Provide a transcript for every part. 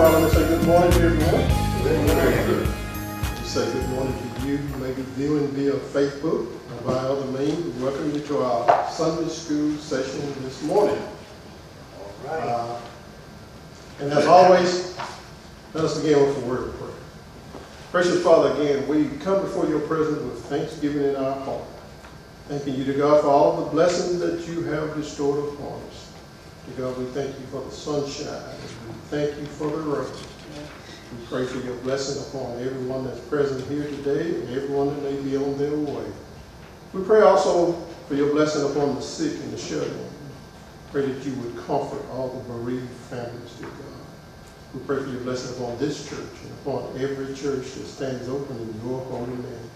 Father, let me say good morning to everyone. Good morning. We say good morning to you who may be viewing via Facebook or by other means. Welcome you to our Sunday school session this morning. All right. Uh, And as always, let us begin with a word of prayer. Precious Father, again, we come before your presence with thanksgiving in our heart. Thanking you to God for all the blessings that you have bestowed upon us. God, we thank you for the sunshine. We thank you for the rain. We pray for your blessing upon everyone that's present here today and everyone that may be on their way. We pray also for your blessing upon the sick and the shut-in. Pray that you would comfort all the bereaved families, dear God. We pray for your blessing upon this church and upon every church that stands open in your holy name.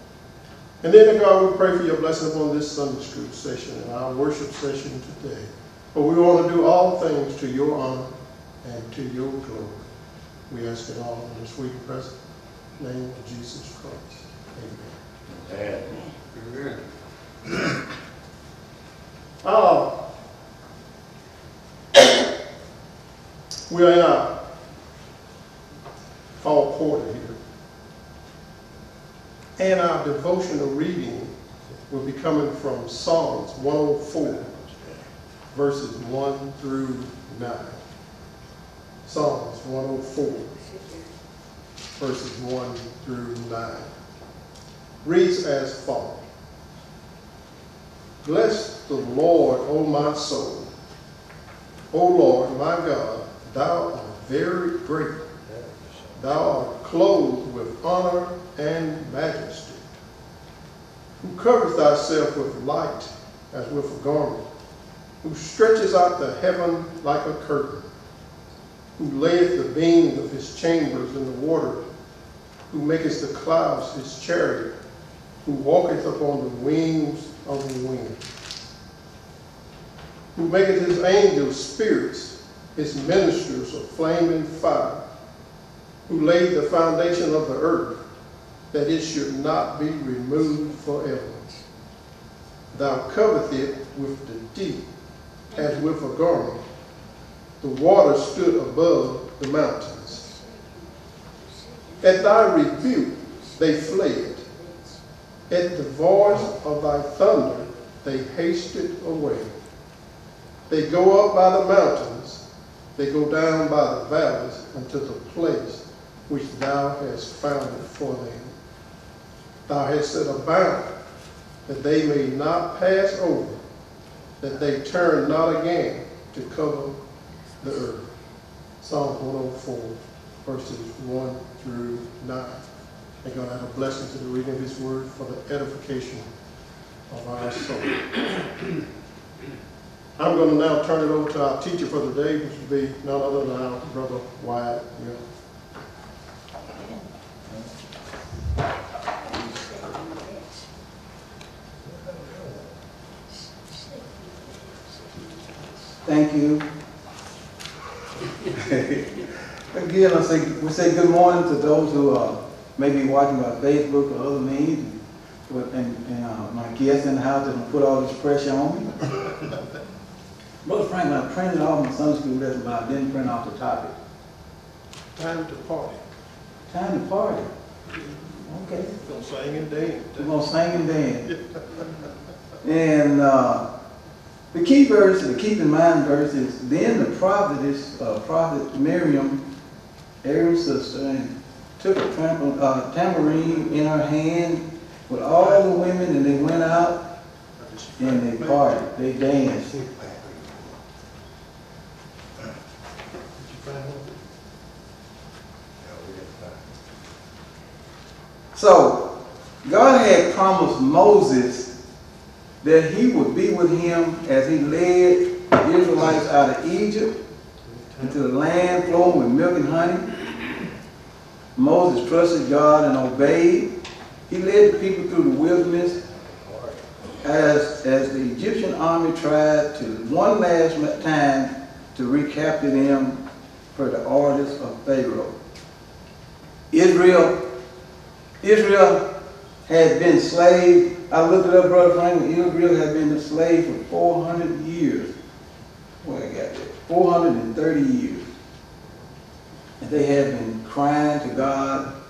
And then, God, we pray for your blessing upon this Sunday school session and our worship session today. For we want to do all things to your honor and to your glory. We ask it all in the sweet and present name of Jesus Christ. Amen. Amen. Uh, we are in our fall quarter here. And our devotional reading will be coming from Psalms 104, verses 1 through 9. Psalms 104, verses 1 through 9. Reads as follows. Bless the Lord, O my soul. O Lord, my God, thou art very great. Thou art clothed with honor and majesty. Who covers thyself with light as with a garment, who stretches out the heaven like a curtain, who layeth the beams of his chambers in the water, who maketh the clouds his chariot, who walketh upon the wings of the wind, who maketh his angels spirits, his ministers of flaming fire, who laid the foundation of the earth, that it should not be removed forever. Thou coverest it with the deep, as with a garment. The water stood above the mountains. At thy rebuke they fled. At the voice of thy thunder they hasted away. They go up by the mountains, they go down by the valleys unto the place which thou hast founded for them. Thou hast set a bound that they may not pass over, that they turn not again to cover the earth. Psalm 104, verses 1 through 9. May God add a blessing to the reading of his word for the edification of our soul. I'm going to now turn it over to our teacher for the day, which will be none other than our brother Wyatt. Thank you. Again, I say, we say good morning to those who uh, may be watching by Facebook or other means. And, and uh, my guests in the house that put all this pressure on me. Brother Franklin, I printed off my Sunday school lesson, but I didn't print off the topic. Time to party. Time to party. Okay. We're Gonna sing and dance. We're gonna sing and dance. And uh, the key verse, the keep in mind verse is, then the prophetess, uh, prophet Miriam, Aaron's sister, and took a tramp- uh, tambourine in her hand with all the women, and they went out and they partied, they danced. So, God had promised Moses that he would be with him as he led the Israelites out of Egypt into the land flowing with milk and honey. Moses trusted God and obeyed. He led the people through the wilderness as, as the Egyptian army tried to one last time to recapture them for the orders of Pharaoh. Israel Israel had been slave. I looked it up, Brother Franklin. Israel had been a slave for 400 years. What I got there? 430 years. And they had been crying to God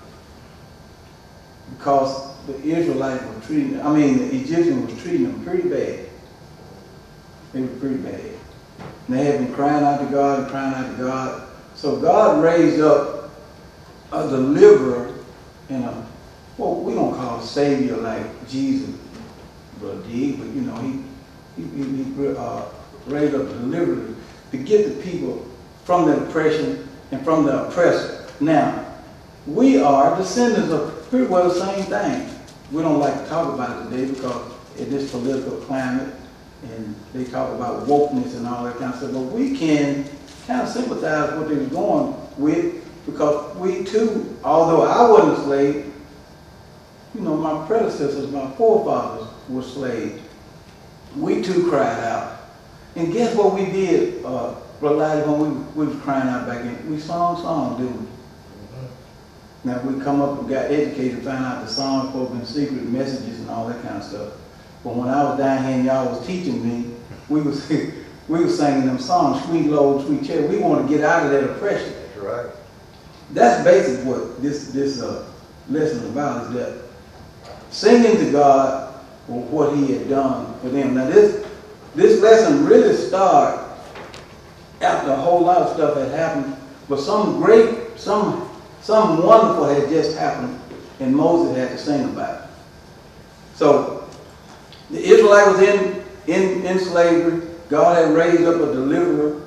because the Israelites were treating, I mean, the Egyptians were treating them pretty bad. They were pretty bad. And they had been crying out to God and crying out to God. So God raised up a deliverer and a, well, we don't call savior like Jesus, but did, but you know, he, he, he, he uh, raised up a deliverer to get the people from the oppression and from the oppressor. Now, we are descendants of pretty well the same thing. We don't like to talk about it today because in this political climate and they talk about wokeness and all that kind of stuff, but we can kind of sympathize with what they were going with because we too, although I wasn't a slave, you know, my predecessors, my forefathers were slaves. We too cried out. And guess what we did, uh, Brother when we, we was crying out back then? We sung songs, didn't we? Now we come up and got educated, found out the songs spoke in secret messages and all that kind of stuff. But when I was down here and y'all was teaching me, we was we was singing them songs, sweet Lord, sweet chariot. We want to get out of that oppression. That's right. That's basically what this this uh, lesson about is that singing to God for what He had done for them. Now this this lesson really started after a whole lot of stuff had happened, but some great, some something wonderful had just happened, and Moses had to sing about it. So the Israelite was in in, in slavery. God had raised up a deliverer,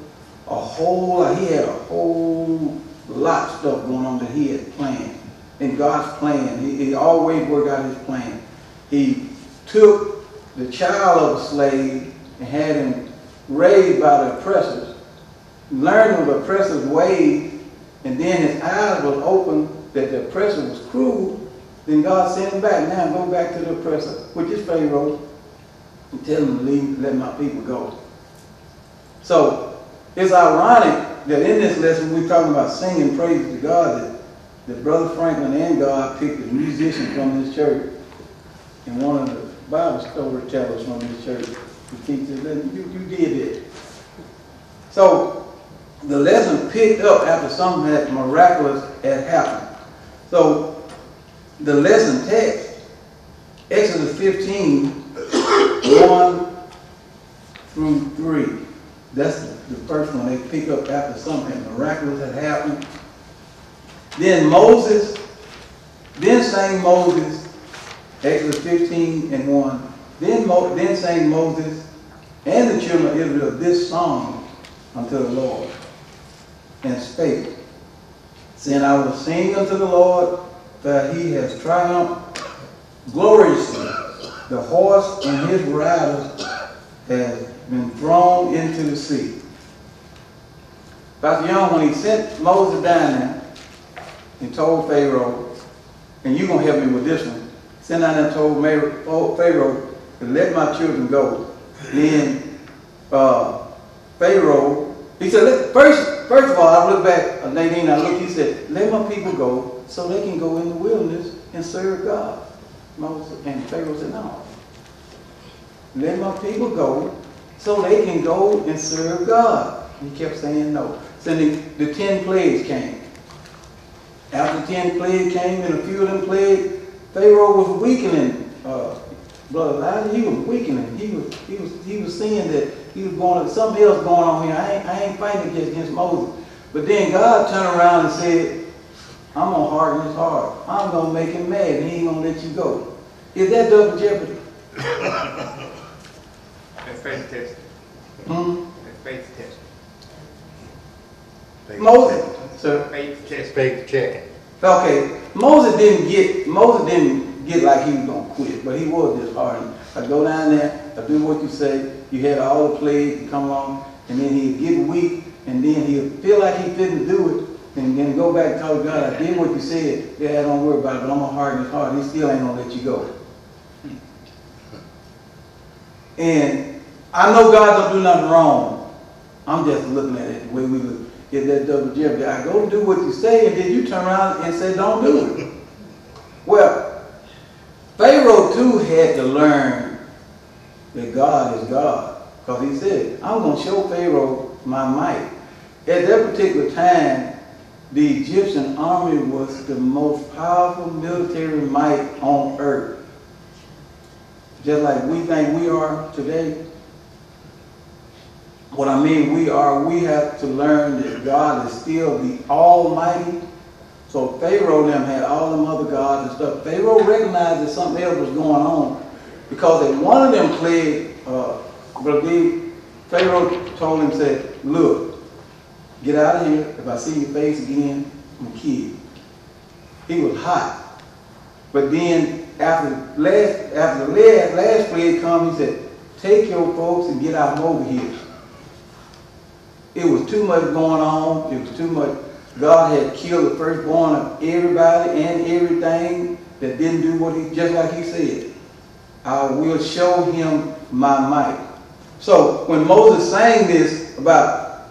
a whole. He had a whole lot of stuff going on that he had planned. In God's plan, he, he always worked out his plan. He took the child of a slave and had him raised by the oppressors, learned of the oppressor's ways, and then his eyes was opened that the oppressor was cruel. Then God sent him back. Now go back to the oppressor, which is Pharaoh, and tell him to leave, let my people go. So it's ironic that in this lesson we're talking about singing praise to God that, Brother Franklin and God picked a musician from this church and one of the Bible storytellers from this church who teaches that you, you did it. So the lesson picked up after something that miraculous had happened. So the lesson text, Exodus 15, 1 through 3. That's the first one they pick up after something miraculous had happened. Then Moses, then sang Moses, Exodus 15 and 1. Then, Mo, then sang Moses and the children of Israel this song unto the Lord, and spake, saying, I will sing unto the Lord, for he has triumphed gloriously. The horse and his riders has been thrown into the sea. Pastor Young, when he sent Moses down there and told Pharaoh, and you're going to help me with this one, sent there and told Pharaoh to let my children go. Then uh, Pharaoh, he said, let, first, first of all, I look back, uh, Nadine, I look, he said, let my people go so they can go in the wilderness and serve God. Moses and Pharaoh said, no. Let my people go so they can go and serve God. He kept saying no. So the, the ten plagues came. After ten plagues came, and a few of them plagues, Pharaoh was weakening. Uh, Brother Elijah, he was weakening. He was he was he was seeing that he was going to something else going on here. I ain't I ain't fighting against, against Moses. But then God turned around and said, I'm gonna harden his heart. I'm gonna make him mad, and he ain't gonna let you go. Is that double jeopardy? That's faith test. Hmm? That's faith test. Moses. So Faith Just test. faith checking. Okay, Moses didn't get Moses didn't get like he was gonna quit, but he was disheartened. I go down there, I do what you say. You had all the plagues come along, and then he'd get weak, and then he'd feel like he couldn't do it, and then go back and tell God, I did what you said. Yeah, don't worry about it, but I'm gonna harden his heart. He still ain't gonna let you go. And I know God don't do nothing wrong. I'm just looking at it the way we look. Get that double jeopardy. I go do what you say, and then you turn around and say, don't do it. Well, Pharaoh too had to learn that God is God. Because he said, I'm going to show Pharaoh my might. At that particular time, the Egyptian army was the most powerful military might on earth. Just like we think we are today. What I mean we are, we have to learn that God is still the Almighty. So Pharaoh and them had all them other gods and stuff. Pharaoh recognized that something else was going on because that one of them played, uh, Pharaoh told him, said, look, get out of here. If I see your face again, I'm going to kill you. He was hot. But then after last after the last, last plague come, he said, take your folks and get out from over here. It was too much going on. It was too much. God had killed the firstborn of everybody and everything that didn't do what he, just like he said. I will show him my might. So when Moses sang this about,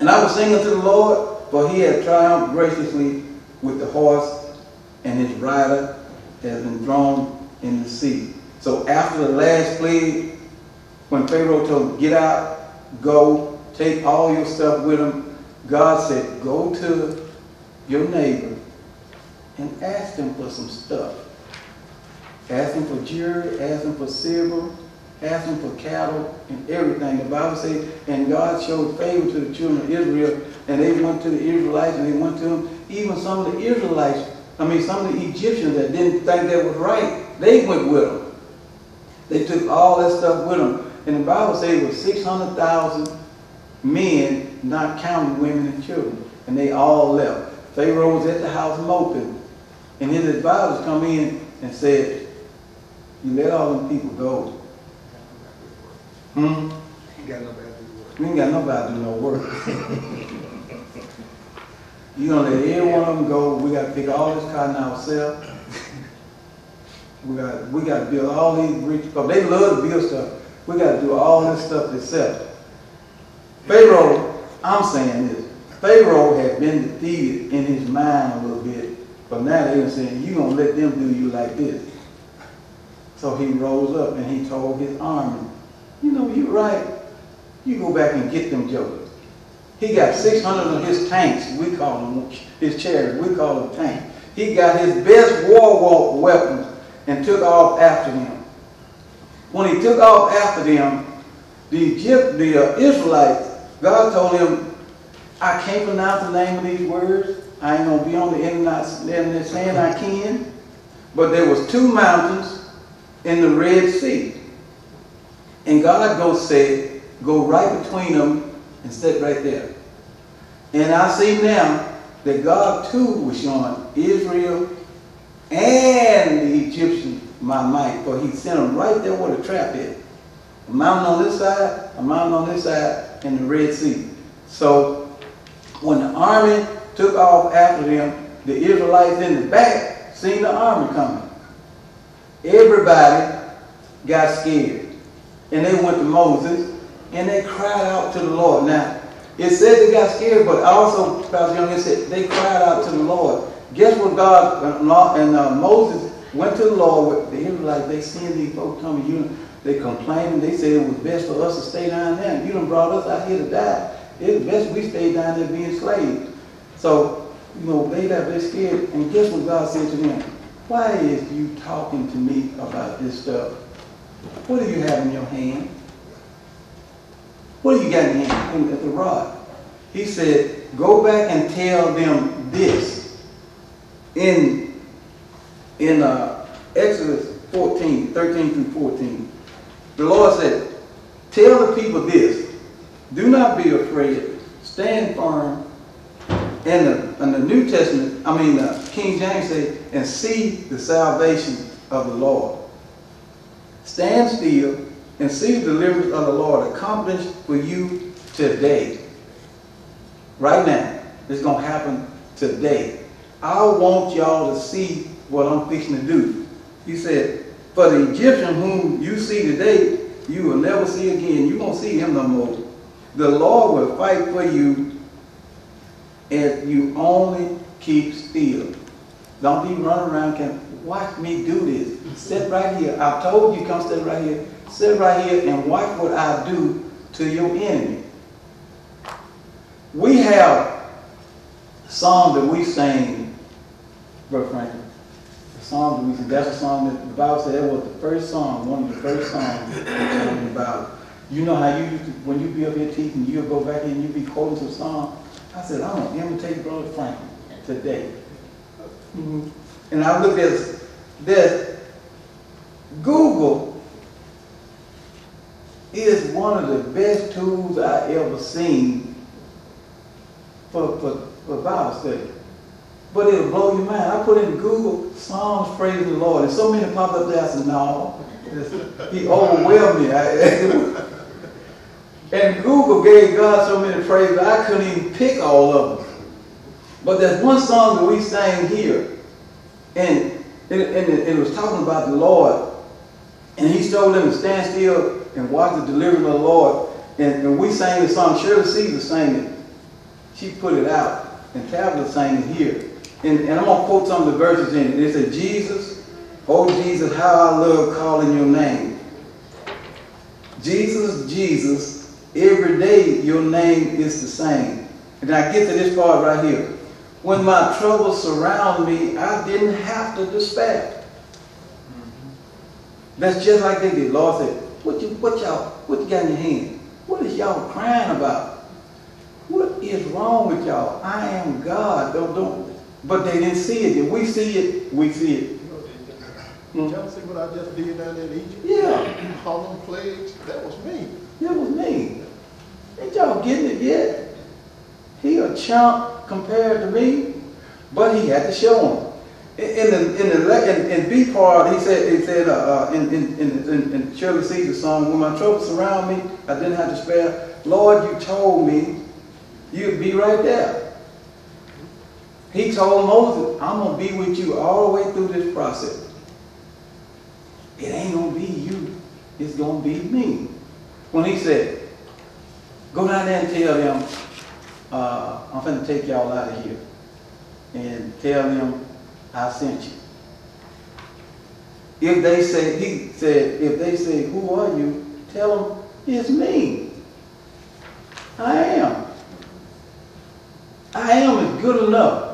and I was singing to the Lord, for he had triumphed graciously with the horse, and his rider has been thrown in the sea. So after the last plague, when Pharaoh told him, get out, go, take all your stuff with them. God said, go to your neighbor and ask them for some stuff. Ask them for jewelry, ask them for silver, ask them for cattle and everything. The Bible says, and God showed favor to the children of Israel, and they went to the Israelites, and they went to them. Even some of the Israelites, I mean, some of the Egyptians that didn't think that was right, they went with them. They took all that stuff with them. And the Bible says it was 600,000 men, not counting women and children. And they all left. Pharaoh was at the house moping. And his advisors come in and said, you let all them people go. Hmm? He got no bad work. We ain't got nobody to do no work. you gonna let every one of them go, we gotta pick all this cotton ourselves. We got, we gotta build all these bridges, they love to build stuff. We gotta do all this stuff ourselves. Pharaoh, I'm saying this, Pharaoh had been defeated in his mind a little bit, but now they're saying, you gonna let them do you like this. So he rose up and he told his army, you know, you're right. You go back and get them jokers. He got 600 of his tanks, we call them, his chariots, we call them tanks. He got his best war weapons and took off after them. When he took off after them, the, Egypt, the uh, Israelites, God told him, I can't pronounce the name of these words. I ain't going to be on the internet, internet saying I can. But there was two mountains in the Red Sea. And God go say, go right between them and sit right there. And I see now that God too was showing Israel and the Egyptians my might, for he sent them right there where the trap is. A mountain on this side, a mountain on this side, and the Red Sea. So when the army took off after them, the Israelites in the back seen the army coming. Everybody got scared. And they went to Moses and they cried out to the Lord. Now, it said they got scared, but also, Pastor Young, it said they cried out to the Lord. Guess what God and uh, Moses went to the Lord with the Israelites. They seen these folks coming. You, they complained. They said it was best for us to stay down there. You done brought us out here to die. It's best we stay down there being slaves. So, you know, they got they scared. And guess what God said to them? Why is you talking to me about this stuff? What do you have in your hand? What do you got in your hand? At the rod. He said, go back and tell them this. In, in uh, Exodus 14, 13 through 14, the Lord said, tell the people this. Do not be afraid. Stand firm. And the, in the New Testament, I mean, uh, King James said, and see the salvation of the Lord. Stand still and see the deliverance of the Lord accomplished for you today. Right now. It's going to happen today. I want y'all to see what I'm fixing to do. He said, for the Egyptian whom you see today, you will never see again. You won't see him no more. The Lord will fight for you if you only keep still. Don't be running around. Can watch me do this. Sit right here. I told you come sit right here. Sit right here and watch what I do to your enemy. We have a song that we sang, Brother Franklin. Song that we sing, that's a song that the Bible said that was the first song, one of the first songs that in the Bible. You know how you used to, when you be up here teaching, you'll go back and you be quoting some song. I said, I'm gonna imitate Brother Franklin today. Mhm. And I looked at this, Google is one of the best tools I ever seen for, for, for Bible study. But it'll blow your mind. I put in Google Psalms praise the Lord, and so many popped up there. I said, no, he overwhelmed me. And Google gave God so many praises, I couldn't even pick all of them. But there's one song that we sang here, and, and, and it, it was talking about the Lord, and he told them to stand still and watch the deliverance of the Lord. And, and we sang the song, Shirley Caesar sang it. She put it out, and Tabitha sang it here. And, and I'm going to quote some of the verses in it. It said, Jesus, oh Jesus, how I love calling your name. Jesus, Jesus, every day your name is the same. And I get to this part right here. When my troubles surround me, I didn't have to despair. That's just like they did. Lord said, what you what y'all what you got in your hand? What is y'all crying about? What is wrong with y'all? I am God. Don't don't but they didn't see it. If we see it, we see it. Did y'all see what I just did down there in Egypt? Yeah. Harlem plagues, that was me. That was me. Ain't y'all getting it yet? He a chump compared to me, but he had to show him. In in the in the in, in B part, he said he said uh, uh, in, in in in in Shirley Caesar's song, when my troubles surround me, I didn't have to spare. Lord, you told me you'd be right there. He told Moses, I'm gonna be with you all the way through this process. It ain't gonna be you, it's gonna be me. When he said, go down there and tell them, uh, I'm finna take y'all out of here. And tell them I sent you. If they say, he said, if they say, who are you? Tell them, it's me. I am. I am is good enough.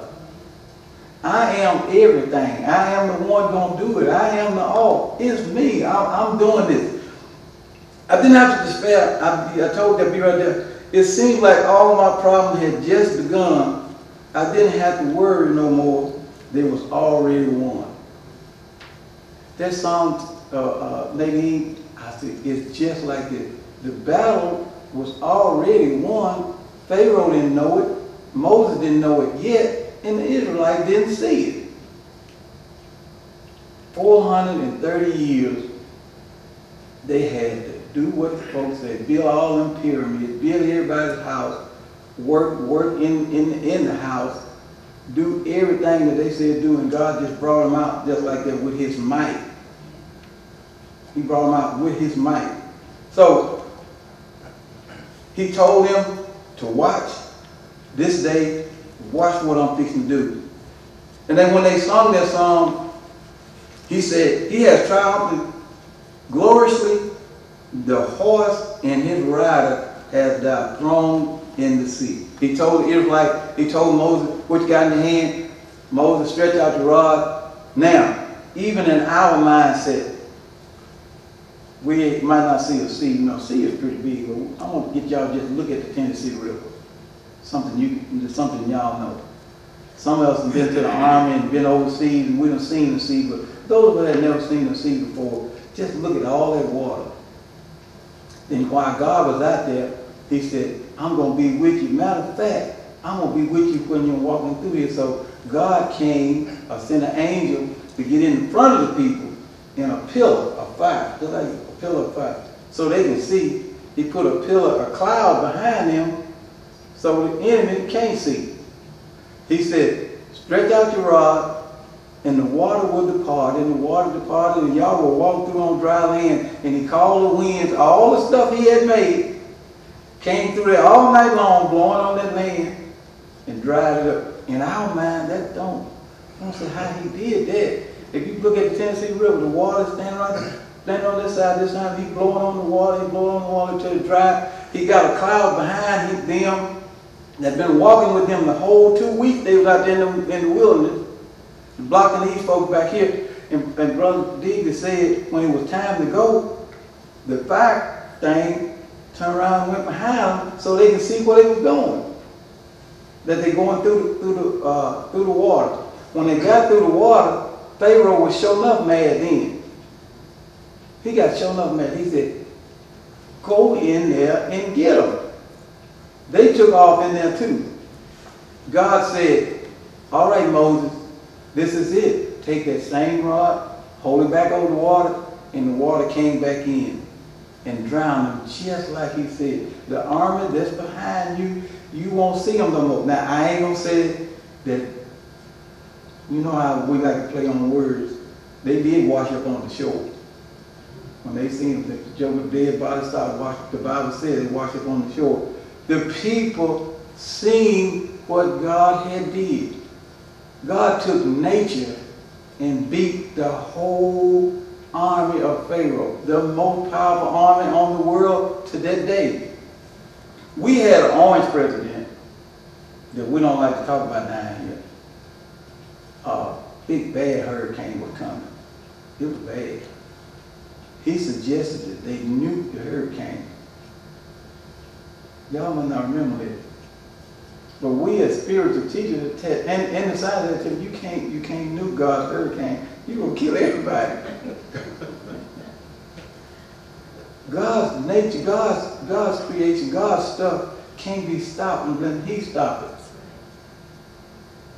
I am everything. I am the one gonna do it. I am the all. It's me. I'm, I'm doing this. I didn't have to despair. I, I told that be right there. It seemed like all my problems had just begun. I didn't have to worry no more. There was already won. That song, uh, uh, Nadine, I said, it's just like it. The battle was already won. Pharaoh didn't know it. Moses didn't know it yet. And the Israelites didn't see it. 430 years, they had to do what the folks said, build all them pyramids, build everybody's house, work, work in, in, in the house, do everything that they said do, and God just brought them out just like that with his might. He brought them out with his might. So, he told them to watch this day, watch what I'm fixing to do. And then when they sung that song, he said, he has triumphed gloriously. The horse and his rider has thou thrown in the sea. He told Israelite, he told Moses, what you got in your hand? Moses, stretch out your rod. Now, even in our mindset, we might not see a sea. You know, sea is pretty big, but I want to get y'all just look at the Tennessee River. Something you, something y'all know. Some of us have been to the army and been overseas and we done seen the sea, but those of us that never seen the sea before, just look at all that water. And while God was out there, he said, I'm going to be with you. Matter of fact, I'm going to be with you when you're walking through here. So God came, or sent an angel to get in front of the people in a pillar of fire, just like a pillar of fire, so they can see. He put a pillar, a cloud behind them, so the enemy can't see. He said, stretch out your rod, and the water will depart, and the water departed, and y'all will walk through on dry land. And he called the winds, all the stuff he had made, came through there all night long, blowing on that land, and dried it up. In our mind, that don't, I don't see how he did that. If you look at the Tennessee River, the water standing right there, standing on this side, this time he blowing on the water, he blowing on the water till it dry. He got a cloud behind him, that been walking with him the whole two weeks they was out there in the, in the wilderness, blocking these folks back here. And, and Brother David said when it was time to go, the fire thing turned around and went behind them so they could see where they was going. That they going through the, through the, uh, through the water. When they got through the water, Pharaoh was sure enough mad then. He got sure enough mad. He said, go in there and get them. They took off in there too. God said, all right, Moses, this is it. Take that same rod, hold it back over the water, and the water came back in and drowned them just like he said. The army that's behind you, you won't see them no more. Now, I ain't going to say that, you know how we like to play on words. They did wash up on the shore. When they seen the Job's dead body started washing, the Bible said they washed up on the shore. The people seeing what God had did. God took nature and beat the whole army of Pharaoh, the most powerful army on the world to that day. We had an orange president that we don't like to talk about down here. A big bad hurricane was coming. It was bad. He suggested that they nuke the hurricane. Y'all might not remember that. But we as spiritual teachers, and, and the side of that, you can't, you can't nuke God's hurricane. You're to kill everybody. God's nature, God's, God's creation, God's stuff can't be stopped unless He stop it.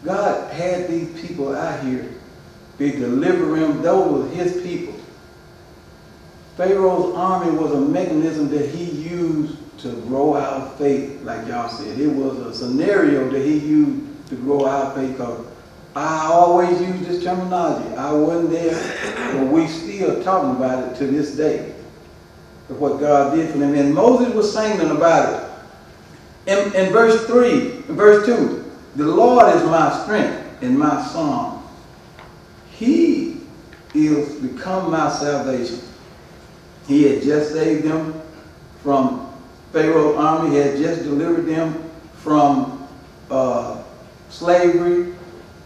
God had these people out here be delivering them. those were His people. Pharaoh's army was a mechanism that he used to grow our faith, like y'all said. It was a scenario that he used to grow our faith because I always use this terminology. I wasn't there, but we still talking about it to this day. Of what God did for them. And Moses was singing about it. In, in verse 3, in verse 2, the Lord is my strength and my song. He is become my salvation. He had just saved them from Pharaoh's army. Had just delivered them from uh, slavery.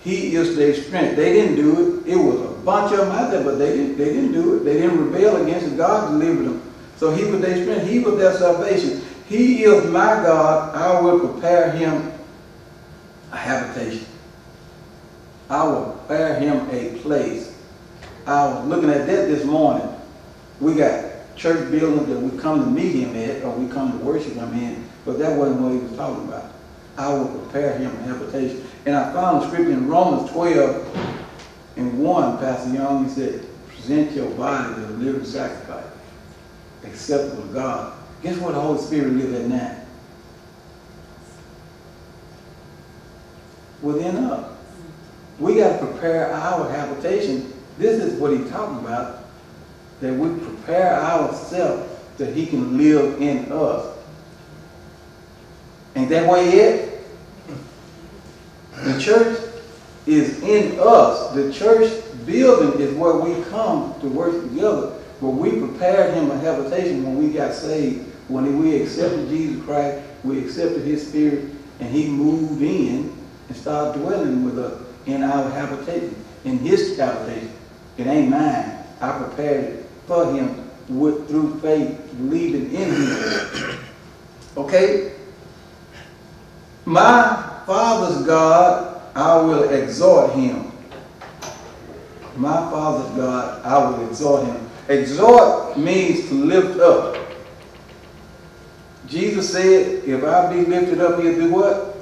He is their strength. They didn't do it. It was a bunch of them out there, but they didn't, they didn't do it. They didn't rebel against it. God delivered them. So he was their strength. He was their salvation. He is my God. I will prepare him a habitation. I will prepare him a place. I was looking at that this morning. We got church buildings that we come to meet him at or we come to worship him in, but that wasn't what he was talking about. I will prepare him a habitation. And I found a scripture in Romans 12 and 1, Pastor Young, he said, present your body as a living sacrifice, acceptable to God. Guess what the Holy Spirit lives at now? Within us. We got to prepare our habitation. This is what he's talking about that we prepare ourselves that he can live in us. Ain't that way yet? The church is in us. The church building is where we come to work together. But we prepared him a habitation when we got saved. When we accepted Jesus Christ, we accepted his spirit, and he moved in and started dwelling with us in our habitation, in his habitation. It ain't mine. I prepared it for him with, through faith, believing in him. Okay? My Father's God, I will exhort him. My Father's God, I will exhort him. Exhort means to lift up. Jesus said, if I be lifted up, he'll do what?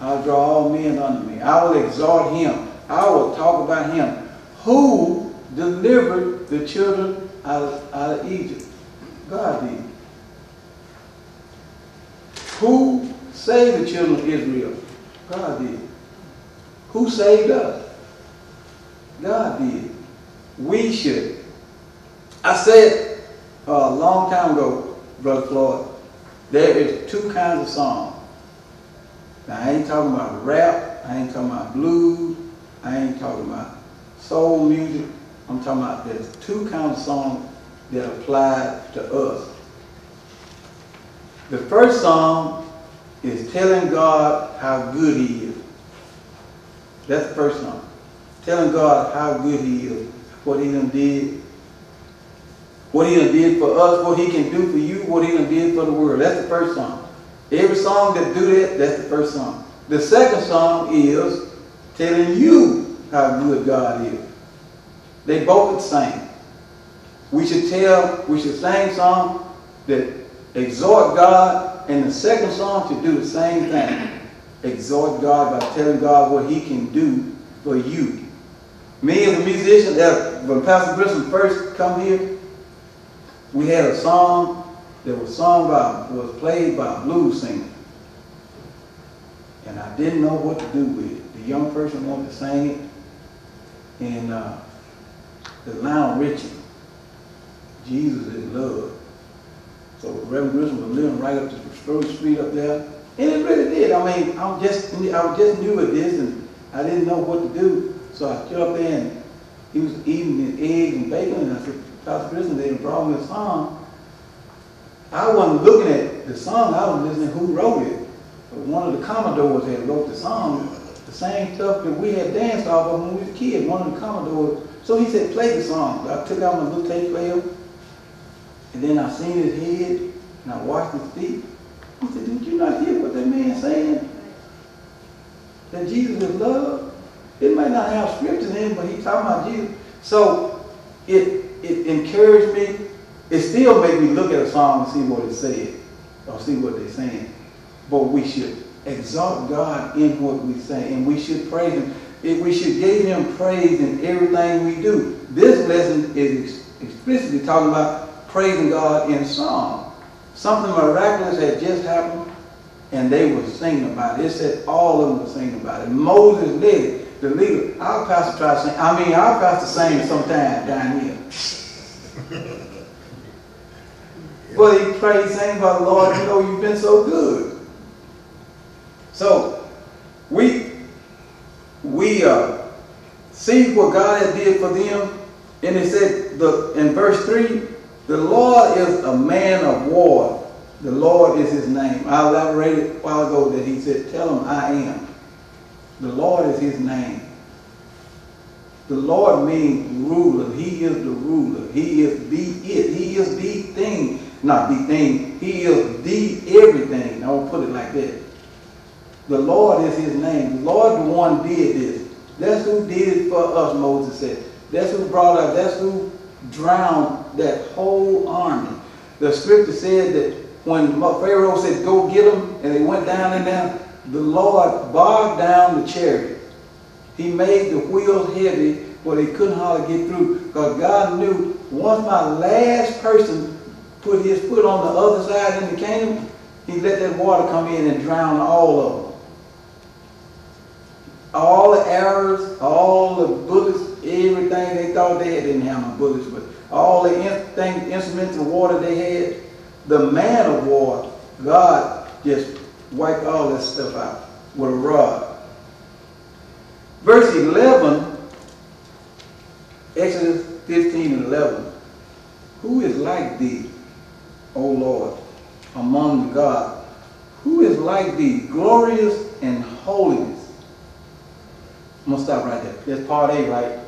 I'll draw all men unto me. I will exhort him. I will talk about him. Who delivered the children out of, Egypt? God did. Who saved the children of Israel? God did. Who saved us? God did. We should. I said uh, a long time ago, Brother Floyd, there is two kinds of songs. Now, I ain't talking about rap. I ain't talking about blues. I ain't talking about soul music. I'm talking about there's two kinds of songs that apply to us. The first song is telling God how good he is. That's the first song. Telling God how good he is, what he done did, what he done did for us, what he can do for you, what he done did for the world. That's the first song. Every song that do that, that's the first song. The second song is telling you how good God is. They both same. We should tell, we should sing song that exhort God, and the second song should do the same thing. Exhort God by telling God what he can do for you. Me as a musician, when Pastor Grissom first come here, we had a song that was sung by, was played by a blues singer. And I didn't know what to do with it. The young person wanted to sing it. And uh, the Lionel Richie, Jesus is love. So Reverend Grissom was living right up the Stroke Street up there. And it really did. I mean, I was just I just new at this and I didn't know what to do. So I stood up there and he was eating his eggs and bacon and I said, Pastor Grissom, they brought me a song. I wasn't looking at the song, I was listening who wrote it. But one of the Commodores had wrote the song, the same stuff that we had danced off of when we was kids, one of the Commodores. So he said, play the song. I took out my little tape player, and then I seen his head, and I watched his feet. I said, did you not hear what that man saying? That Jesus is love? It might not have scriptures in it, but he's talking about Jesus. So it it encouraged me. It still made me look at a song and see what it said, or see what they're saying. But we should exalt God in what we say, and we should praise Him. If we should give Him praise in everything we do. This lesson is explicitly talking about praising God in song. Something miraculous had just happened, and they were singing about it. It said all of them were singing about it. Moses led it. The leader, our pastor tried to sing. I mean, our pastor sang sometime down here. But he prayed, about the Lord, you know, you've been so good. So we we uh, see what God has did for them, and it said the in verse three, the Lord is a man of war. The Lord is his name. I elaborated a while ago that he said, Tell him I am. The Lord is his name. The Lord means ruler. He is the ruler. He is the it. He is the thing. Not the thing. He is the everything. I won't put it like that. The Lord is his name. The Lord the one did this. That's who did it for us, Moses said. That's who brought us. That's who drowned that whole army. The scripture said that when Pharaoh said, go get them, and they went down and down, the Lord bogged down the chariot. He made the wheels heavy where they couldn't hardly get through because God knew once my last person put his foot on the other side in the kingdom, he let that water come in and drown all of them. All the arrows, all the bullets, everything they thought they had didn't have no bullets, but all the in, instruments of water they had, the man of war, God just wiped all that stuff out with a rod. Verse 11, Exodus 15 and 11. Who is like thee, O Lord, among gods? Who is like thee, glorious in holiness? I'm to stop right there. That's part A, right?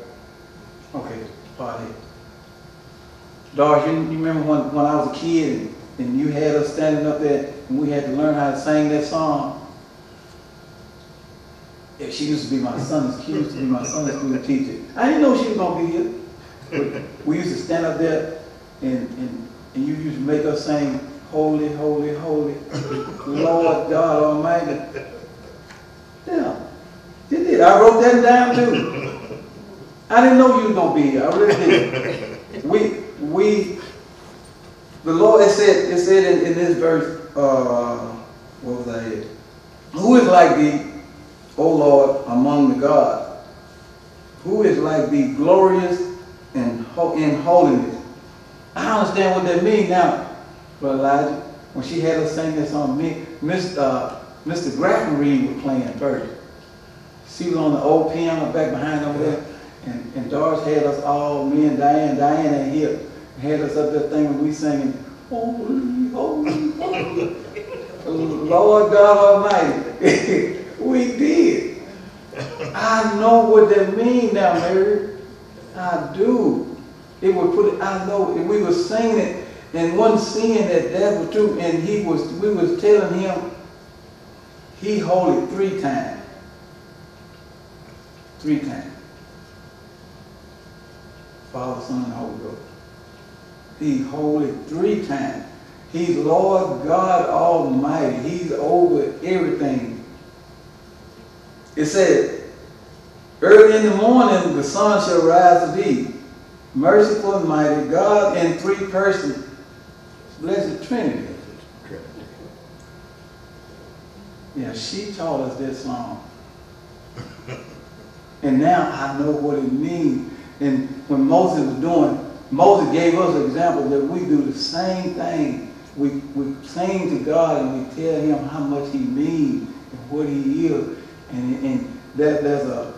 Okay, part A. Doris, you, you remember when, when I was a kid and, and you had us standing up there and we had to learn how to sing that song? Yeah, she used to be my son's, she used to be my Sunday school teacher. I didn't know she was to be here. But we used to stand up there and, and, and you used to make us sing, Holy, Holy, Holy, Lord God Almighty. Yeah, you did. I wrote that down too. I didn't know you was going to be here. I really didn't. We, we, the Lord, it said, it said in, in this verse, uh, what was I here? Who is like thee, O Lord, among the gods? Who is like thee, glorious and in, in holiness? I understand what that means now, but Elijah. When she had us sing that song, me, Mr. Uh, Mr. Grafton was playing first. She was on the old piano back behind over there, and, and Doris had us all, me and Diane, Diane ain't here, had us up there thinking we singing, Holy, holy, holy. Lord God Almighty. we did. I know what that means now, Mary. I do. It would put it, I know, if we were singing it and one seeing that that was and he was, we was telling him, he holy three times. Three times. Father, Son, and Holy Ghost. He holy three times. He's Lord God Almighty. He's over everything. It said, early in the morning the sun shall rise to thee. Merciful and mighty God in three persons. Blessed Trinity. Yeah, she taught us this song. And now I know what it means. And when Moses was doing, Moses gave us an example that we do the same thing. We, we sing to God and we tell him how much he means and what he is. And, and that, there's a,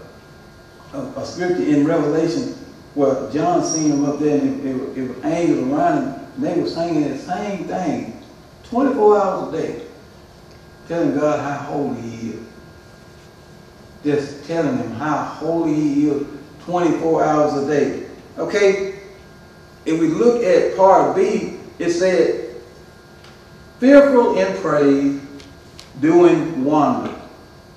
a, a scripture in Revelation where John seen him up there and it, it, it was angels around him. And they were singing that same thing 24 hours a day telling God how holy he is. Just telling him how holy he is 24 hours a day. Okay? If we look at part B, it said, fearful in praise, doing wonder.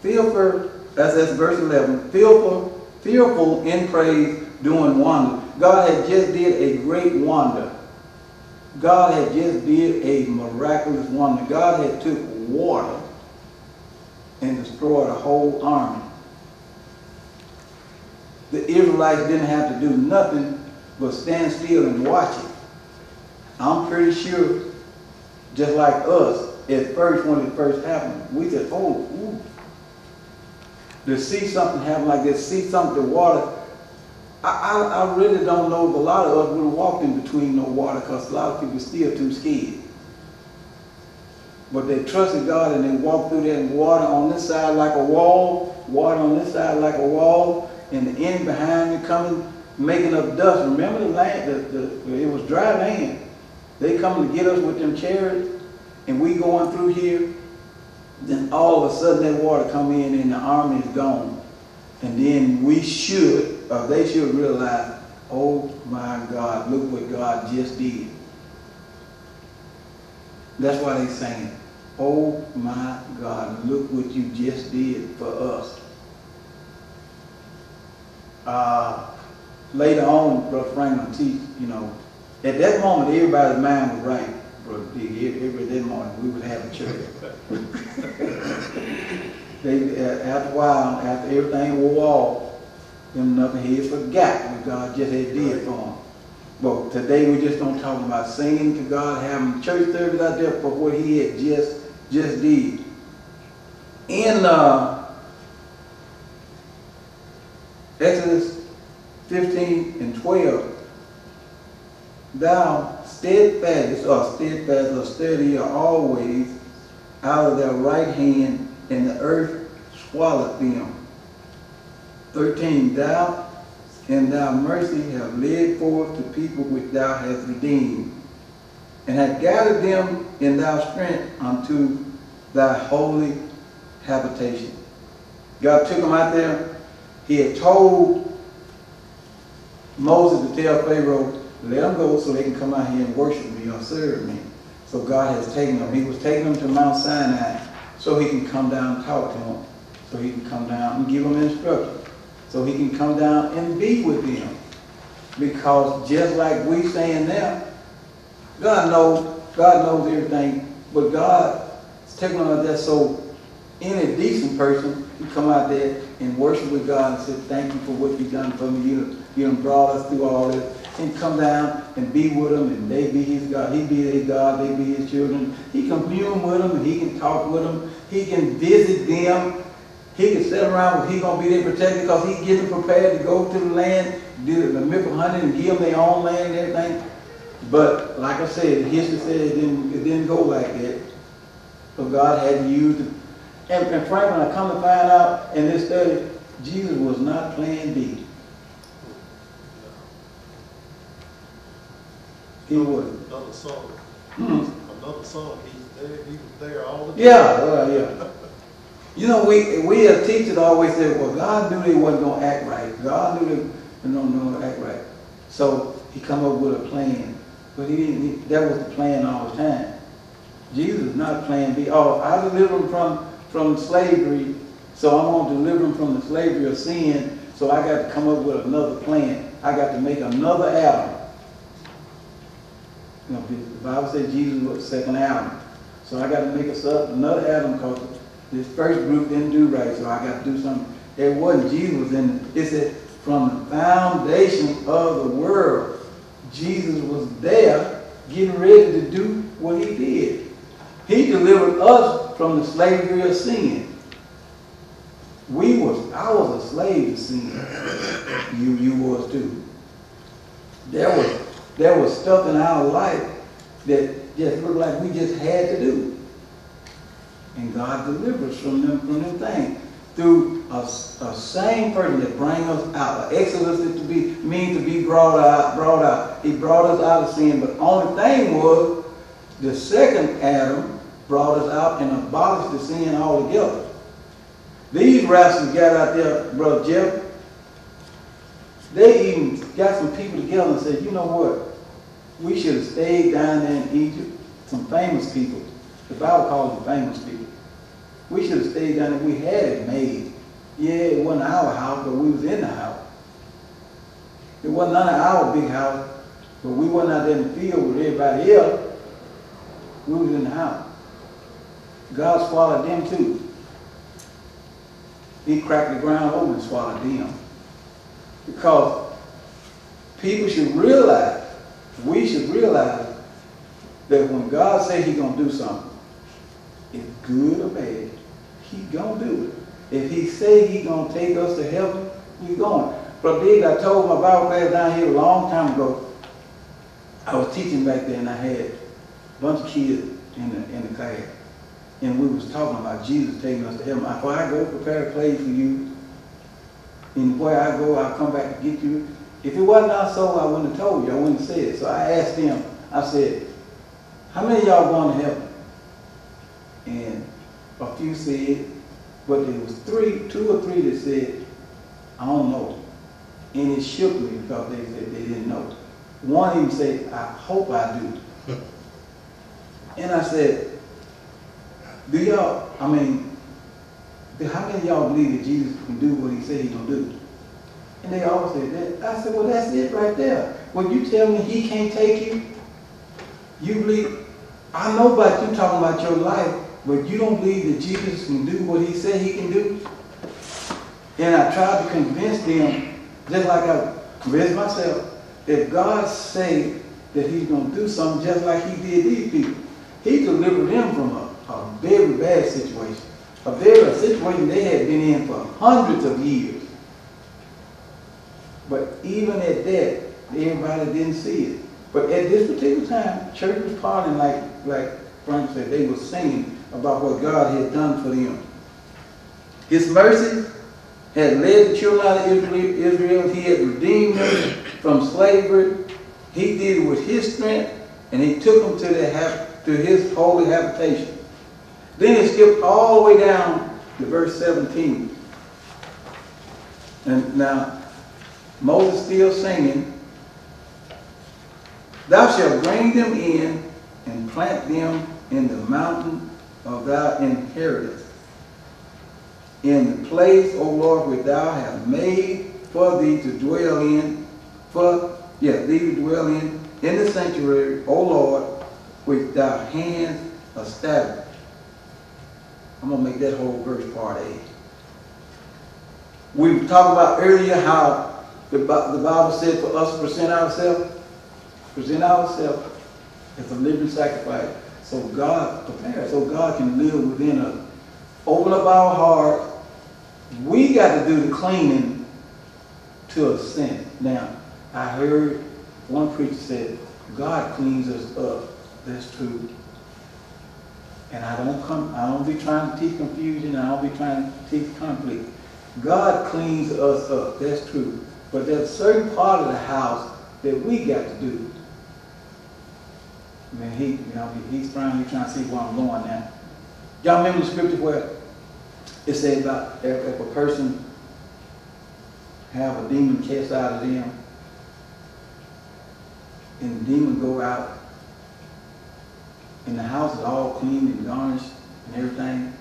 Fearful, that's, that's verse 11. Fearful, fearful in praise, doing wonder. God had just did a great wonder. God had just did a miraculous wonder. God had took water and destroyed a whole army. The Israelites didn't have to do nothing but stand still and watch it. I'm pretty sure, just like us, at first when it first happened, we said, oh, ooh. To see something happen like this, see something, water, I, I, I really don't know if a lot of us would have walked in between no water because a lot of people still too scared. But they trusted God and they walked through and water on this side like a wall, water on this side like a wall, and the end behind you coming, making up dust. Remember the land, the, the, it was dry land. They coming to get us with them chariots, and we going through here. Then all of a sudden that water come in and the army is gone. And then we should, or they should realize, oh my God, look what God just did. That's why they saying, oh my God, look what you just did for us. Uh, later on, Brother Franklin teach, you know, at that moment, everybody's mind was right. Brother D, every that morning, we would have a church. they, after a while, after everything wore off, them knuckleheads forgot what God just had did for them. But today we just don't talk about singing to God, having church service out there for what He had just just did. In uh, Exodus 15 and 12, thou steadfast or steadfast or steady are always out of their right hand, and the earth swallowed them. 13, thou and thy mercy have led forth the people which thou hast redeemed, and have gathered them in thy strength unto thy holy habitation. God took them out there. He had told Moses to tell Pharaoh, let them go so they can come out here and worship me or serve me. So God has taken them. He was taking them to Mount Sinai so he can come down and talk to them. So he can come down and give them instruction. so he can come down and be with them. Because just like we saying now, God knows, God knows everything, but God is taking on that so any decent person can come out there and worship with God and say, thank you for what you've done for me. You, you done brought us through all this. And come down and be with them and they be his God. He be their God, they be his children. He can commune with them and he can talk with them. He can visit them he can sit around with he gonna be there protected because he getting prepared to go to the land, do the miracle hunting and give them their own land and everything. But like I said, history said it didn't it didn't go like that. So God had to use it. And, and Franklin, I come to find out in this study, Jesus was not plan B. He wasn't. Another song. Hmm. another song, he's there, he was there all the time. Yeah, well, yeah. You know, we, we as teachers always say, well, God knew they wasn't gonna act right. God knew they weren't gonna act right. So he come up with a plan. But he didn't, he- that was the plan all the time. Jesus is not plan B. Oh, I deliver him from, from slavery, so I'm gonna deliver him from the slavery of sin, so I got to come up with another plan. I got to make another Adam. You know, the Bible says Jesus was the second Adam. So I got to make us up another Adam because this first group didn't do right, so I got to do something. It wasn't Jesus in it. It said from the foundation of the world, Jesus was there getting ready to do what he did. He delivered us from the slavery of sin. We was, I was a slave to sin. You, you was too. There was, there was stuff in our life that just looked like we just had to do. And God delivers from them, from them things. Through a, a same person that bring us out. Exodus is to be, mean to be brought out, brought out. He brought us out of sin, but only thing was, the second Adam brought us out and abolished the sin altogether. These rascals got out there, Brother Jeff, they even got some people together and said, you know what? We should have stayed down there in Egypt. Some famous people. The Bible calls them famous people. We should have stayed down there. We had it made. Yeah, it wasn't our house, but we was in the house. It wasn't of our big house, but we wasn't out there in the field with everybody else. We was in the house. God swallowed them too. He cracked the ground open and swallowed them. Because people should realize, we should realize that when God says he's going to do something, if good or bad, he going to do it. If he say he going to take us to heaven, we going. But big, I told my Bible class down here a long time ago, I was teaching back there and I had a bunch of kids in the, in the class. And we was talking about Jesus taking us to heaven. I I go prepare a place for you and where I go, I'll come back to get you. If it wasn't not so, I wouldn't have told you. I wouldn't have said it. So I asked them, I said, how many of y'all going to heaven? And a few said, but there was three, two or three that said, I don't know. And it shook me because they said they didn't know. One even said, I hope I do. and I said, do y'all, I mean, how many y'all believe that Jesus can do what he said he's gonna do? And they all said that. I said, well, that's it right there. When you tell me he can't take you, you believe, I know about you talking about your life, but you don't believe that Jesus can do what he said he can do? And I tried to convince them, just like I convinced myself, if God say that he's gonna do something just like he did these people, he delivered them from a, a very bad situation a very situation they had been in for hundreds of years. But even at that, everybody didn't see it. But at this particular time, church was partying like, like Frank said, they were singing about what God had done for them. His mercy had led the children out of Israel. He had redeemed them from slavery. He did it with his strength, and he took them to, their, to his holy habitation. Then he skipped all the way down to verse 17. And now, Moses still singing, Thou shalt bring them in and plant them in the mountain of thy inheritance, in the place, O Lord, which thou hast made for thee to dwell in, for, yeah, thee to dwell in, in the sanctuary, O Lord, which thy hands established. I'm going to make that whole verse part A. We talked about earlier how the, the Bible said for us to present ourselves, present ourselves as a living sacrifice. So God prepares, so God can live within us. Open up our heart. We got to do the cleaning to a sin. Now, I heard one preacher said, God cleans us up. That's true. And I don't come, I don't be trying to teach confusion, I don't be trying to teach conflict. God cleans us up, that's true. But there's a certain part of the house that we got to do. Man, he, you know, he, he's he's trying to see where I'm going now. Y'all remember the scripture where it says about if, if a person have a demon cast out of them, and the demon go out, and the house is all clean and garnished and everything,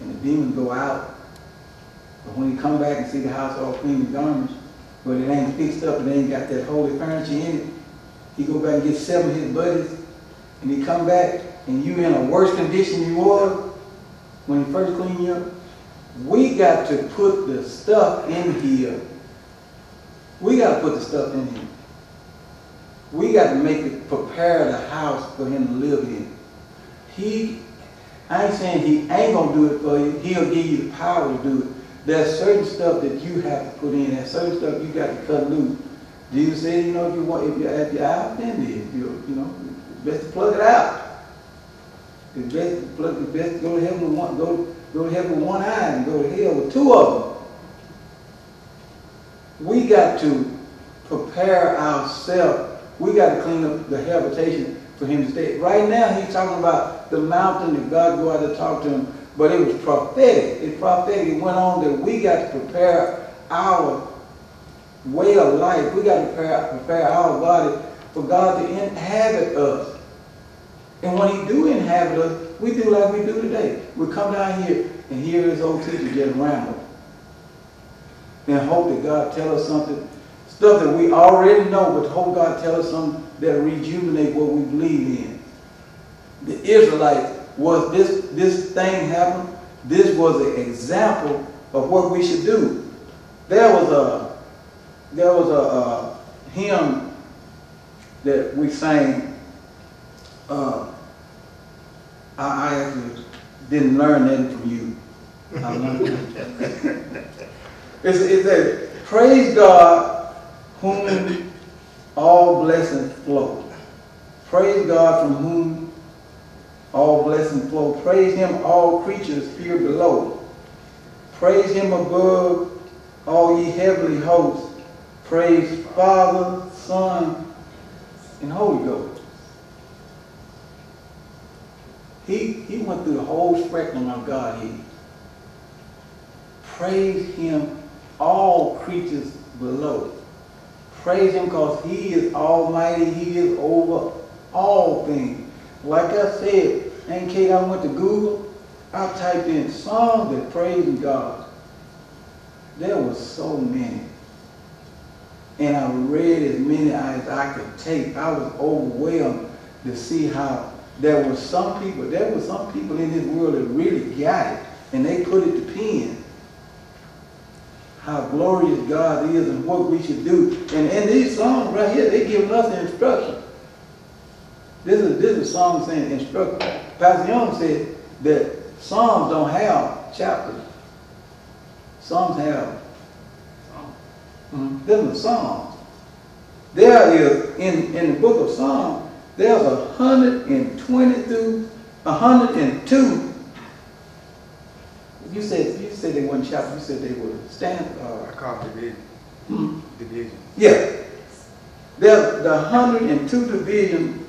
and the demon go out, but when he come back and see the house all clean and garnished, but it ain't fixed up and ain't got that holy furniture in it, he go back and get seven of his buddies, and he come back, and you in a worse condition you was when he first cleaned you up. We got to put the stuff in here. We got to put the stuff in here. We got to make it, prepare the house for him to live in. He, I ain't saying he ain't gonna do it for you. He'll give you the power to do it. There's certain stuff that you have to put in. There's certain stuff you got to cut loose. Jesus said, you know, if you want, if you're, if you're then if you, you know, best to plug it out. It's best to plug, it's best to go to heaven with one, go, go to heaven with one eye and go to hell with two of them. We got to prepare ourselves. We got to clean up the habitation for him to stay. Right now, he's talking about the mountain that God go out to talk to him, but it was prophetic. It prophetic. It went on that we got to prepare our way of life. We got to prepare, prepare our body for God to inhabit us. And when he do inhabit us, we do like we do today. We come down here and hear this old teacher just ramble. And hope that God tell us something, stuff that we already know, but hope God tell us something that'll rejuvenate what we believe in. The Israelites was this this thing happened. This was an example of what we should do. There was a there was a, a hymn that we sang. Uh, I, I actually didn't learn that from you. I learned it. A praise God whom all blessings flow. Praise God from whom all blessings flow. Praise him all creatures here below. Praise him above all ye heavenly hosts. Praise Father, Son, and Holy Ghost. He, he went through the whole spectrum of God Godhead. Praise him, all creatures below. Praise him because he is almighty. He is over all things. Like I said, in case I went to Google, I typed in songs that praise God. There was so many. And I read as many as I could take. I was overwhelmed to see how there were some people, there were some people in this world that really got it. And they put it to pen. How glorious God is and what we should do. And in these songs right here, they give us instruction. This is this is a song saying instruction. Pastor Young said that Psalms don't have chapters. Psalms have Mm, Them are Psalms. There is, in, in the book of Psalms, there's a hundred and twenty through a hundred and two. You said you said they weren't chapters, you said they were stand uh, I call it division. hmm. Division. Yeah. There's the hundred and two division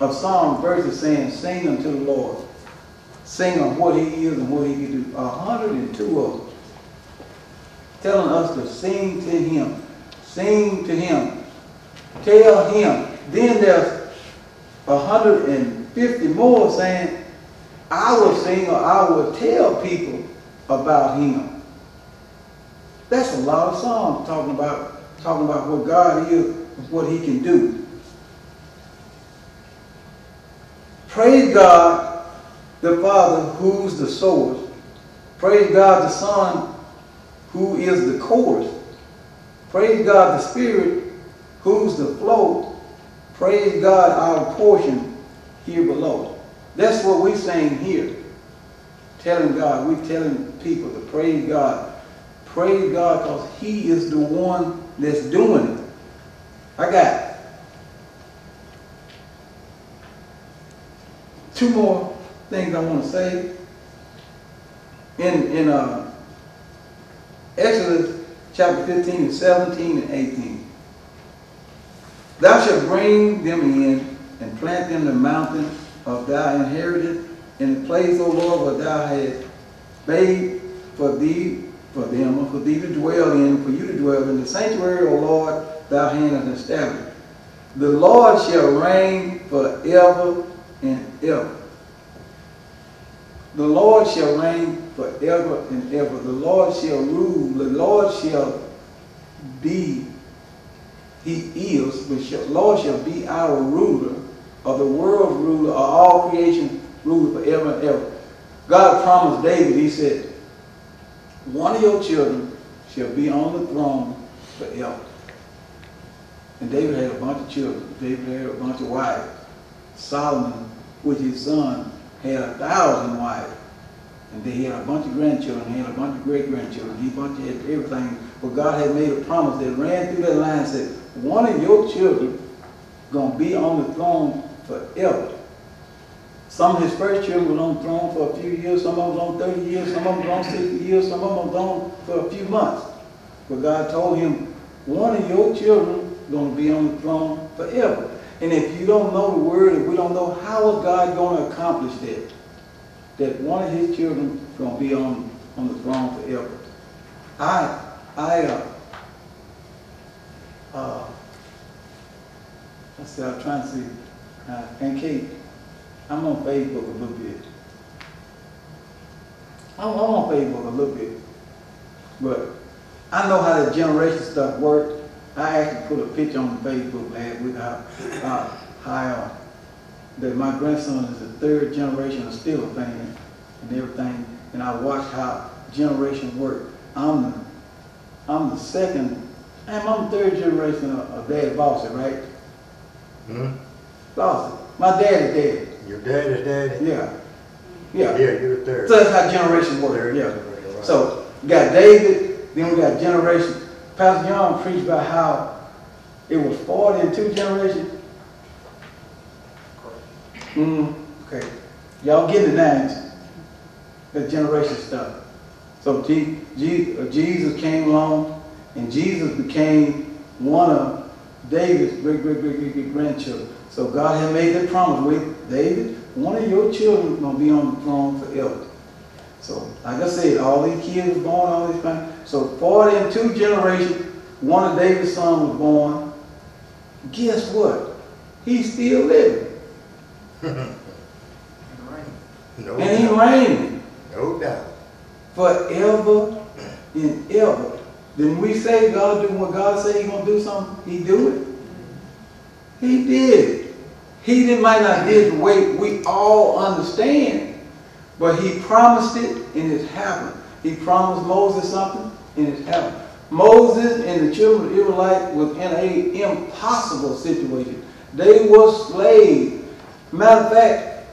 of Psalm verses saying, sing unto the Lord. Sing on what he is and what he can do. A hundred and two of them. Telling us to sing to him. Sing to him. Tell him. Then there's a hundred and fifty more saying, I will sing or I will tell people about him. That's a lot of songs talking about talking about what God is and what he can do. Praise God, the Father, who's the source. Praise God, the Son, who is the course. Praise God, the Spirit, who's the flow. Praise God, our portion here below. That's what we're saying here. Telling God, we're telling people to praise God. Praise God because He is the one that's doing it. I got two more things I want to say. In in uh, Exodus chapter 15 and 17 and 18. Thou shalt bring them in and plant them in the mountain of thy inheritance, in the place, O Lord, where thou hast made for thee, for them, or for thee to dwell in, for you to dwell in the sanctuary, O Lord, thou hand hast established. The Lord shall reign forever and ever. The Lord shall reign forever and ever. The Lord shall rule. The Lord shall be, he is, shall, Lord shall be our ruler of the world ruler of all creation ruler forever and ever. God promised David, he said, one of your children shall be on the throne forever. And David had a bunch of children. David had a bunch of wives. Solomon, with his son, had a thousand wives. And they had a bunch of grandchildren, he had a bunch of great grandchildren, he bunch had everything. But God had made a promise that ran through that line and said, one of your children is gonna be on the throne forever. Some of his first children were on the throne for a few years, some of them was on 30 years, some of them was on 60 years, some of them was on for a few months. But God told him, one of your children gonna be on the throne forever. And if you don't know the word, if we don't know how is God gonna accomplish that, that one of his children is gonna be on, on the throne forever. I, I, uh, uh, let's see, I'm trying to see, uh, and Kate, I'm on Facebook a little bit. I'm, I'm on Facebook a little bit, but I know how the generation stuff works. I actually put a picture on Facebook last week how, uh, how that my grandson is the third generation of Steeler fan and everything, and I watched how generation work. I'm the, I'm the second, I'm, I'm the third generation of, of Daddy Bossy, right? Hmm? Bossy. My daddy dead. Your daddy's daddy? Yeah. Yeah. Yeah, you're the third. So that's how generation work, Third yeah. generation, right. So, we got David, then we got generation. Pastor John preached about how it was 40 and two generations. Mm, okay. Y'all get the names. The generation stuff. So G, G, uh, Jesus came along, and Jesus became one of David's great, great, great, great, great grandchildren. So God had made that promise with David, one of your children is going to be on the throne forever. So, like I said, all these kids was born, all these things. So, 40 and two generations, one of David's sons was born. Guess what? He's still living. No And he reigning No doubt. forever and ever. Then we say God do what God say he gonna do something, he do it. He did. He did, might not did the way we all understand, but he promised it and it happened. He promised Moses something and it happened. Moses and the children of Israelite was in a impossible situation. They were slaves. Matter of fact,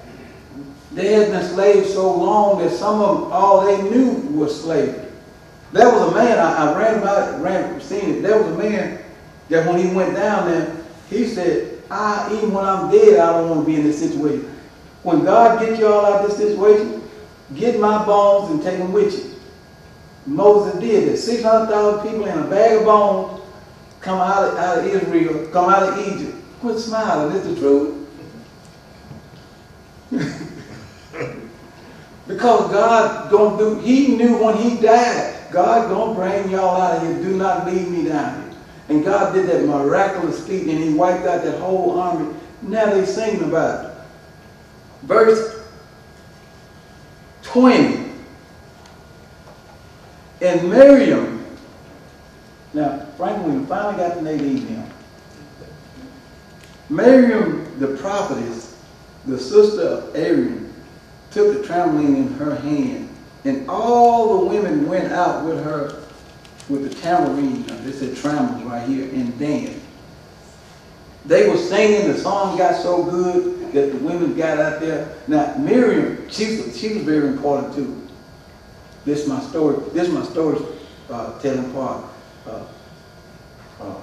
they had been slaves so long that some of them, all they knew was slavery. There was a man, I, I ran about, ran, seen it. There was a man that when he went down there, he said, I, even when I'm dead, I don't want to be in this situation. When God gets you all out of this situation, get my bones and take them with you. Moses did that. 600,000 people in a bag of bones come out of, out of Israel, come out of Egypt. Quit smiling, is the truth. Because God gonna do, he knew when he died, God gonna bring y'all out of here. Do not leave me down here. And God did that miraculous feat and he wiped out that whole army. Now they sing about it. Verse 20. And Miriam, now Franklin finally got to know him. Miriam, the prophetess, the sister of Aaron, took the trampoline in her hand, and all the women went out with her with the tambourine. Now, This is timbrels right here and danced. They were singing. The song got so good that the women got out there. Now Miriam, she was, she was very important too. This is my story. This is my story uh, telling part. Uh, uh,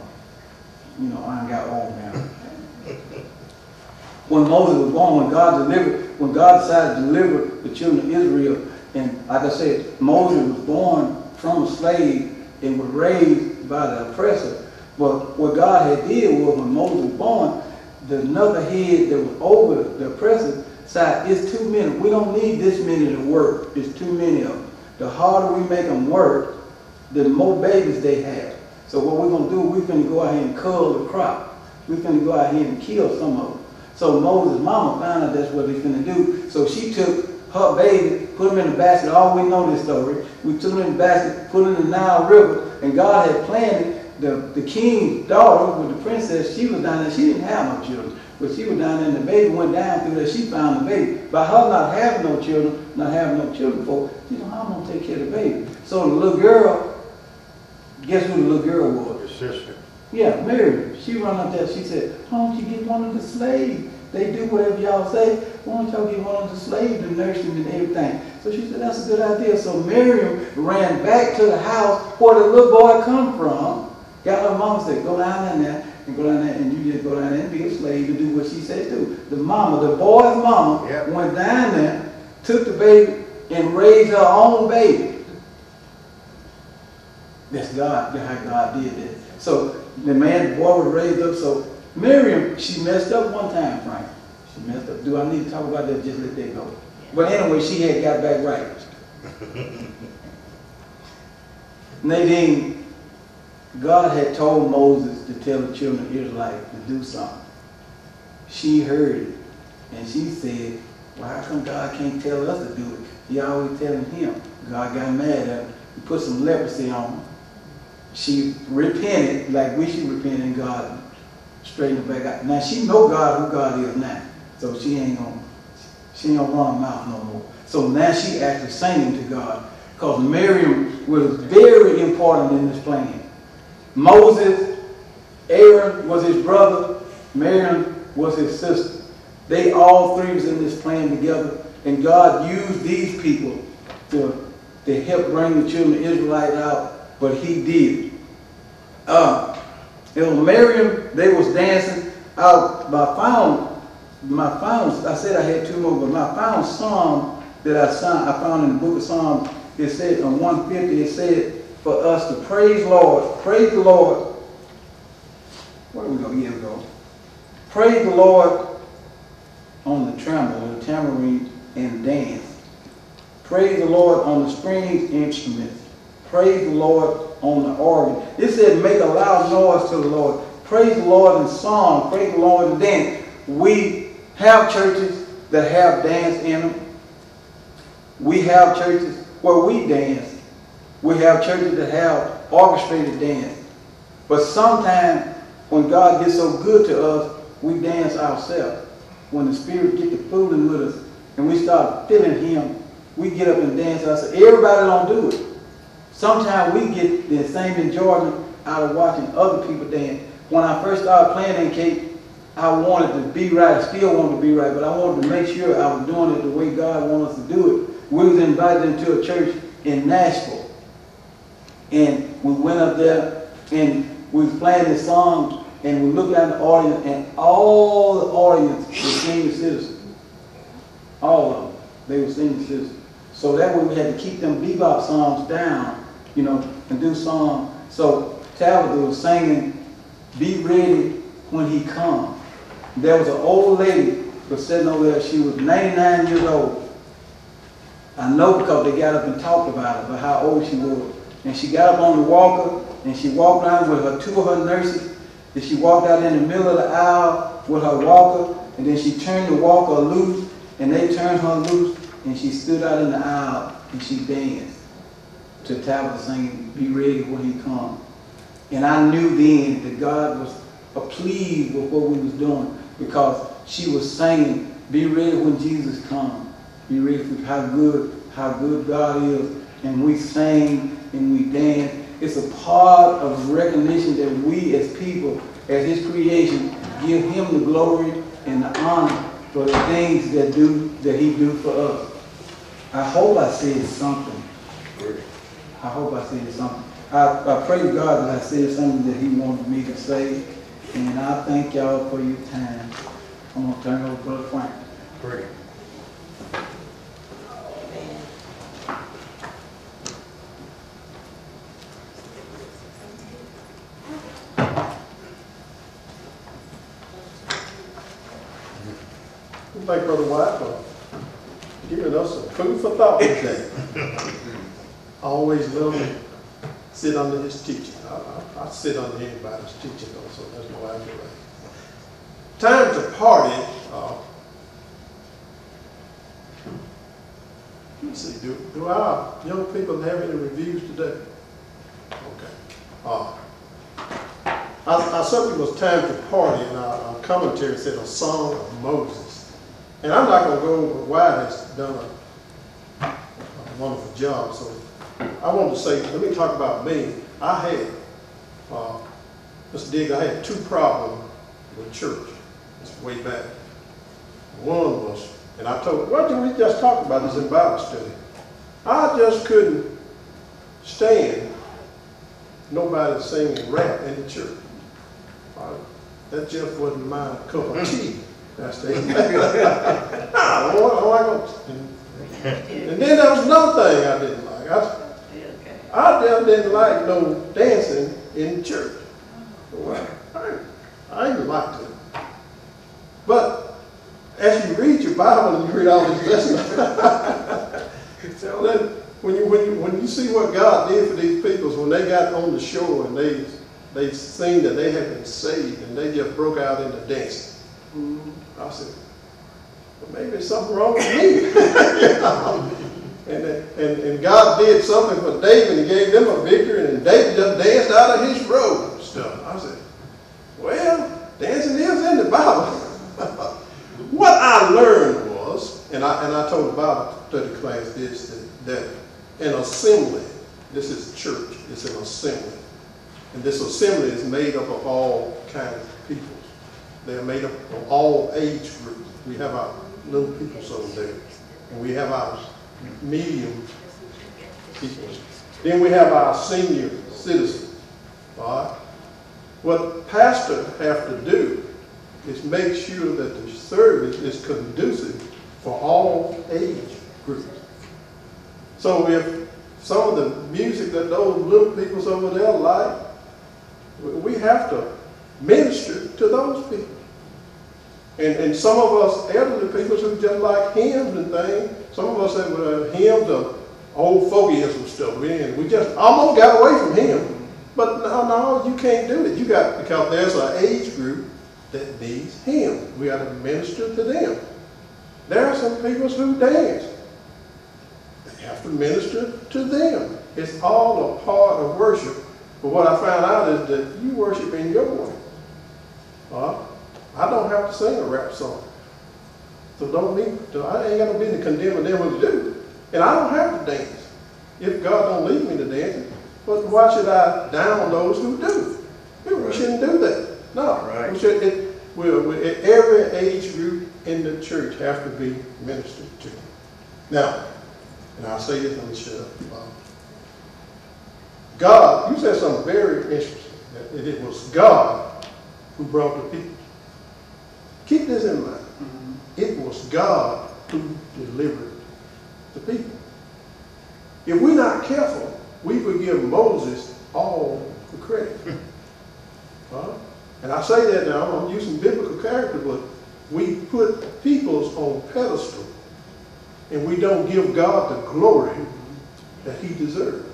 you know, I ain't got old now. when Moses was born, when God delivered, when God decided to deliver the children of Israel, and like I said, Moses was born from a slave and was raised by the oppressor. But what God had did was when Moses was born, the another head that was over the oppressor side, it's too many. We don't need this many to work. It's too many of them. The harder we make them work, the more babies they have. So what we're gonna do, we're gonna go out here and cull the crop. We're gonna go out here and kill some of them. So Moses' mama found out that's what he's gonna do. So she took her baby, put them in a basket. All we know this story. We took them in a basket, put them in the Nile River, and God had planned it. The, the king's daughter with the princess, she was down there. She didn't have no children. But she was down there and the baby went down through there. She found the baby. By her not having no children, not having no children for, she said, how am I going to take care of the baby? So the little girl, guess who the little girl was? Your sister. Yeah, Mary. She run up there. She said, why don't you get one of the slaves? They do whatever y'all say. Why don't y'all get one of the slaves to nurse him and everything? So she said, that's a good idea. So Miriam ran back to the house where the little boy come from. Got her mom said, go down there and go down there and you just go down there and be a slave and do what she said do. The mama, the boy's mama, Yep. went down there, took the baby and raised her own baby. That's God, how God did it. So the man, the boy was raised up. So Miriam, she messed up one time, Frank. She messed up. Do I need to talk about that? Just let that go. But anyway, she had got back right. Nadine, God had told Moses to tell the children of Israel to do something. She heard it, and she said, well, how come God can't tell us to do it? He always telling him. God got mad at her. He put some leprosy on her. She repented like we should repent, in God straightened her back out. Now she know God who God is now, so she ain't gonna she ain't gonna run mouth no more. So now she actually singing to God, because Miriam was very important in this plan. Moses, Aaron was his brother, Miriam was his sister. They all three was in this plan together, and God used these people to, to help bring the children of Israelite out, but he did. Uh, was Miriam, they was dancing out. My found, my found, I said I had two more, but my found psalm that I found, I found in the book of Psalms, it said on 150, it said for us to praise the Lord, praise the Lord. Where we go? Here we go. Praise the Lord on the timbrel, the tambourine, and dance. Praise the Lord on the strings instruments. Praise the Lord on the organ. It said, make a loud noise to the Lord. Praise the Lord in song. Praise the Lord in dance. We have churches that have dance in them. We have churches where we dance. We have churches that have orchestrated dance. But sometimes when God gets so good to us, we dance ourselves. When the Spirit gets to fooling with us and we start feeling Him, we get up and dance ourselves. Everybody don't do it. Sometimes we get the same enjoyment out of watching other people dance. When I first started playing in Cape, I wanted to be right, still wanted to be right, but I wanted to make sure I was doing it the way God wanted us to do it. We was invited into a church in Nashville. And we went up there and we was playing this song and we looked at the audience and all the audience was senior citizens. All of them. They were senior citizens. So that way we had to keep them bebop songs down, you know, and do songs. So Tabitha was singing, be ready when he comes. There was an old lady was sitting over there. She was 99 years old. I know because they got up and talked about it, but how old she was. And she got up on the walker and she walked around with her two of her nurses. And she walked out in the middle of the aisle with her walker. And then she turned the walker loose and they turned her loose and she stood out in the aisle and she danced to Tabitha saying, Be ready when he comes. And I knew then that God was pleased with what we was doing because she was saying, Be ready when Jesus comes. Be ready for how good, how good God is. And we sang and we danced. It's a part of recognition that we as people, as his creation, give him the glory and the honor for the things that do that he do for us. I hope I said something. I hope I said something. I, I pray to God that I said something that he wanted me to say. And I thank y'all for your time. I'm going to turn over to Brother Frank. Great. Thank Brother White uh, for giving us some food for thought today. I always love to sit under his teaching. I, I, I sit under anybody's teaching though, so there's no accolade. Time to party. Uh, let me see, do, do our young people have any reviews today? Okay. Uh, I, I subject was time to party, and our, our commentary said a song of Moses. And I'm not going to go over why has done a, a wonderful job. So I wanted to say, let me talk about me. I had, uh, Mr. Diggs, I had two problems with church. It's way back. One was, and I told, why didn't we just talk about this in Bible study? I just couldn't stand nobody singing rap in the church. Uh, That just wasn't my cup of tea. That's the I don't I don't like it. And and then there was another thing I didn't like. I, I just didn't like no dancing in church. Well, I, I even liked it. But as you read your Bible and you read all these lessons, so then when you when you when you see what God did for these people when they got on the shore and they they seen that they had been saved and they just broke out into dancing. Mm-hmm. I said, well, maybe there's something wrong with me. You know? And, and, and God did something for David and gave them a victory, and David just danced out of his robe and stuff. I said, well, dancing is in the Bible. what I learned was, and I, and I told the Bible study class this, that, that an assembly, this is church, it's an assembly. And this assembly is made up of all kinds of people. They're made up of all age groups. We have our little people over there, and we have our medium people. Then we have our senior citizens. All right? What pastors have to do is make sure that the service is conducive for all age groups. So if some of the music that those little peoples over there like, we have to minister to those people. And, and some of us elderly people who just like hymns and things, some of us have uh, hymns of old folkyism stuff. We, we just almost got away from him. But no, no, you can't do it. You got, because there's an age group that needs him. We got to minister to them. There are some people who dance. They have to minister to them. It's all a part of worship. But what I found out is that you worship in your way. Uh, I don't have to sing a rap song. So don't need to, I ain't got no business condemning them who do. And I don't have to dance. If God don't lead me to dance, but why should I down those who do? We Right. shouldn't do that. No. Right. We should, it, we, we, every age group in the church have to be ministered to. Now, and I'll say this, shut up. Uh, God, you said something very interesting, that it was God who brought the people. Keep this in mind. It was God who delivered the people. If we're not careful, we would give Moses all the credit. Huh? And I say that now, I'm using biblical character, but we put peoples on pedestal and we don't give God the glory that he deserves.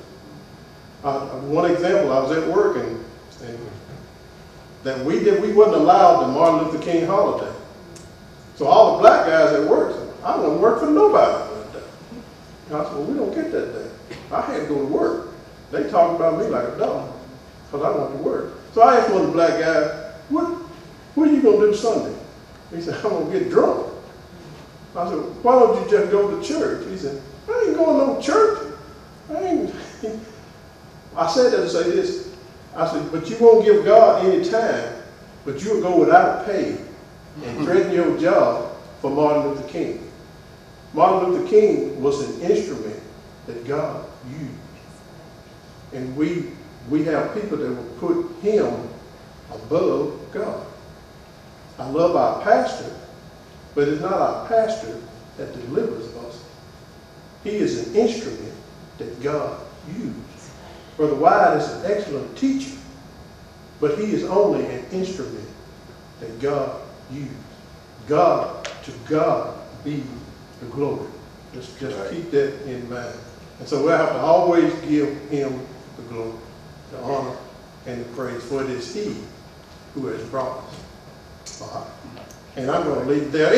Uh, one example, I was at work and, and that we did, we wasn't allowed the Martin Luther King holiday. So all the black guys at work I wouldn't work for nobody. And I said, well, we don't get that day. I had to go to work. They talked about me like a dog because I went to work. So I asked one of the black guys, what, what are you going to do Sunday? He said, I'm going to get drunk. I said, why don't you just go to church? He said, I ain't going to no church. I ain't. I said that to say this. I said, but you won't give God any time, but you'll go without pay and threaten your job for Martin Luther King. Martin Luther King was an instrument that God used. And we, we have people that will put him above God. I love our pastor, but it's not our pastor that delivers us. He is an instrument that God used. Brother White is an excellent teacher, but he is only an instrument that God used. God To God be the glory. Just, just Right. keep that in mind. And so we have to always give him the glory, the honor, and the praise, for it is he who has brought us. Right. And I'm gonna leave it there.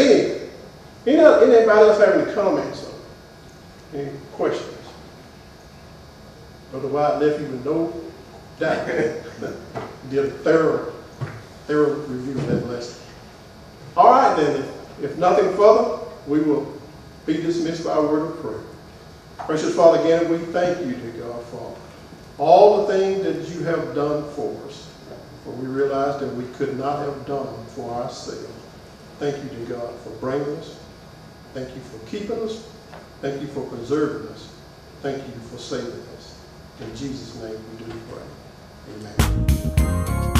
Any, any, anybody else have any comments or any questions? Brother White left you with no doubt. Did a thorough, thorough review of that lesson. All right then, if- nothing further, we will be dismissed by a word of prayer. Precious Father, again, we thank you to God for all the things that you have done for us. For we realize that we could not have done for ourselves. Thank you to God for bringing us. Thank you for keeping us. Thank you for preserving us. Thank you for saving us. In Jesus' name we do pray. Amen.